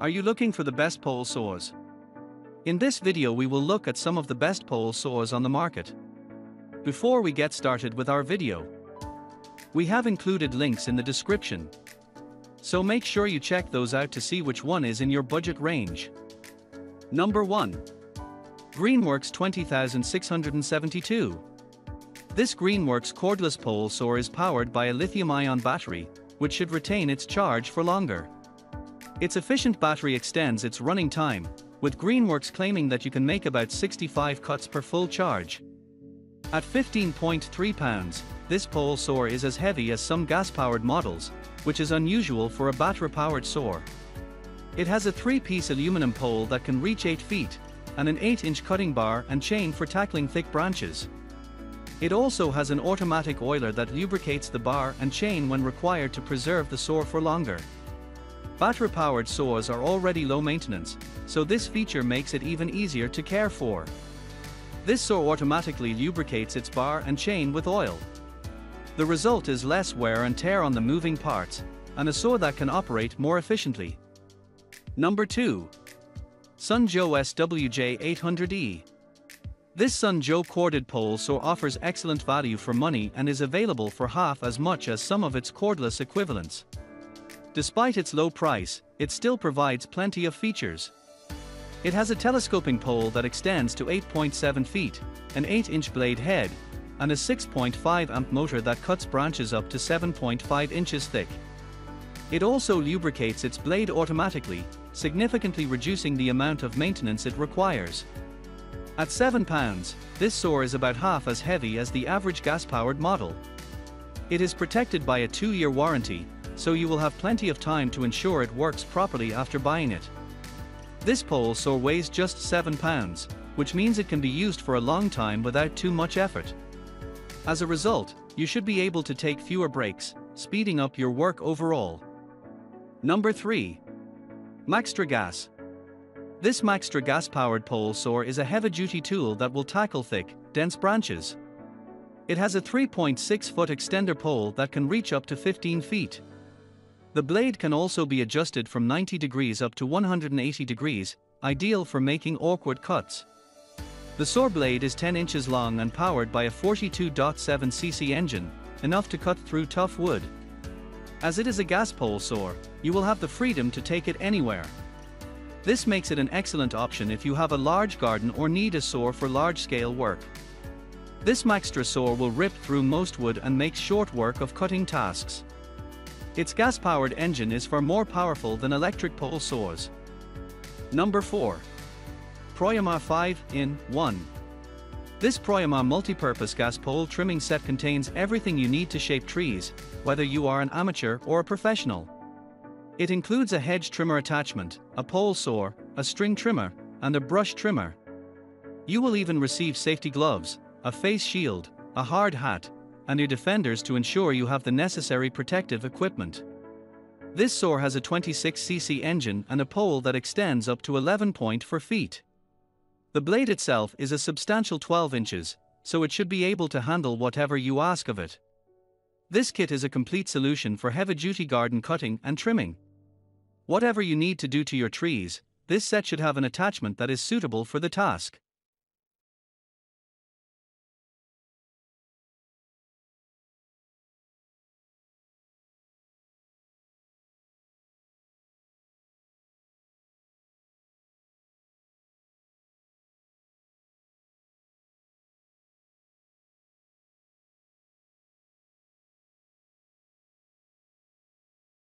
Are you looking for the best pole saws? In this video we will look at some of the best pole saws on the market. Before we get started with our video, we have included links in the description. So make sure you check those out to see which one is in your budget range. Number 1. Greenworks 20672. This Greenworks cordless pole saw is powered by a lithium-ion battery, which should retain its charge for longer. Its efficient battery extends its running time, with Greenworks claiming that you can make about 65 cuts per full charge. At 15.3 pounds, this pole saw is as heavy as some gas-powered models, which is unusual for a battery-powered saw. It has a three-piece aluminum pole that can reach 8 feet, and an 8-inch cutting bar and chain for tackling thick branches. It also has an automatic oiler that lubricates the bar and chain when required to preserve the saw for longer. Battery-powered saws are already low maintenance, so this feature makes it even easier to care for. This saw automatically lubricates its bar and chain with oil. The result is less wear and tear on the moving parts, and a saw that can operate more efficiently. Number 2. Sun Joe SWJ800E. This Sun Joe corded pole saw offers excellent value for money and is available for half as much as some of its cordless equivalents. Despite its low price, it still provides plenty of features. It has a telescoping pole that extends to 8.7 feet, an 8-inch blade head, and a 6.5 amp motor that cuts branches up to 7.5 inches thick. It also lubricates its blade automatically, significantly reducing the amount of maintenance it requires. At 7 pounds, this saw is about half as heavy as the average gas-powered model. It is protected by a 2-year warranty, so you will have plenty of time to ensure it works properly after buying it. This pole saw weighs just 7 pounds, which means it can be used for a long time without too much effort. As a result, you should be able to take fewer breaks, speeding up your work overall. Number 3. Maxtra Gas. This Maxtra gas-powered pole saw is a heavy-duty tool that will tackle thick, dense branches. It has a 3.6-foot extender pole that can reach up to 15 feet. The blade can also be adjusted from 90 degrees up to 180 degrees, ideal for making awkward cuts. The saw blade is 10 inches long and powered by a 42.7cc engine, enough to cut through tough wood. As it is a gas pole saw, you will have the freedom to take it anywhere. This makes it an excellent option if you have a large garden or need a saw for large-scale work. This Maxtra saw will rip through most wood and make short work of cutting tasks. Its gas-powered engine is far more powerful than electric pole saws. Number 4. Proyama 5 in 1. This Proyama multi-purpose gas pole trimming set contains everything you need to shape trees, whether you are an amateur or a professional. It includes a hedge trimmer attachment, a pole saw, a string trimmer, and a brush trimmer. You will even receive safety gloves, a face shield, a hard hat, and ear defenders to ensure you have the necessary protective equipment. This saw has a 26cc engine and a pole that extends up to 11.4 feet. The blade itself is a substantial 12 inches, so it should be able to handle whatever you ask of it. This kit is a complete solution for heavy-duty garden cutting and trimming. Whatever you need to do to your trees, this set should have an attachment that is suitable for the task.